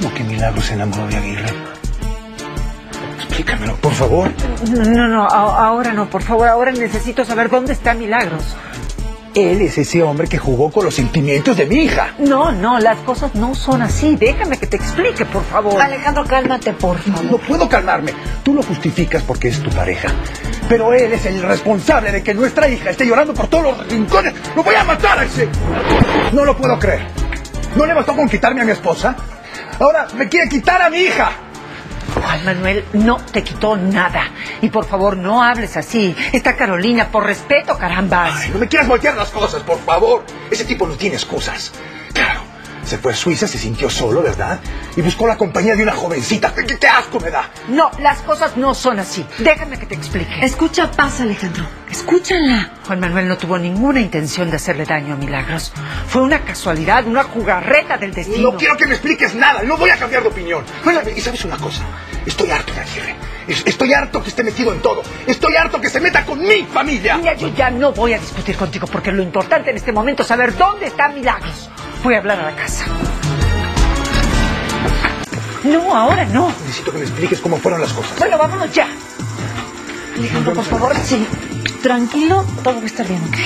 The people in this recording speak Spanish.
¿Cómo que Milagros se enamoró de Aguirre? Explícamelo, por favor. No, no, no, ahora no, por favor, ahora necesito saber dónde está Milagros. Él es ese hombre que jugó con los sentimientos de mi hija. No, no, las cosas no son así. Déjame que te explique, por favor. Alejandro, cálmate, por No favor. puedo calmarme. Tú lo justificas porque es tu pareja. Pero él es el responsable de que nuestra hija esté llorando por todos los rincones. ¡Lo voy a matar a ese! No lo puedo creer. ¿No le bastó con quitarme a mi esposa? Ahora me quiere quitar a mi hija. Juan Manuel no te quitó nada. Y por favor, no hables así. Está Carolina, por respeto, carambas. Ay, no me quieras voltear las cosas, por favor. Ese tipo no tiene excusas. Se fue a Suiza, se sintió solo, ¿verdad? Y buscó la compañía de una jovencita. ¡Qué, qué asco me da! No, las cosas no son así. Déjame que te explique. Escucha paz, Alejandro. Escúchala. Juan Manuel no tuvo ninguna intención de hacerle daño a Milagros. Fue una casualidad, una jugarreta del destino. No quiero que me expliques nada, no voy a cambiar de opinión. Bueno, y sabes una cosa, estoy harto de Aguirre. Es- Estoy harto que esté metido en todo. Estoy harto que se meta con mi familia. Mira, yo ya no voy a discutir contigo porque lo importante en este momento es saber dónde está Milagros. Voy a hablar a la casa. No, ahora no. Necesito que me expliques cómo fueron las cosas. Bueno, vámonos ya. Alejandro, por favor, sí. Tranquilo, todo va a estar bien, ¿ok?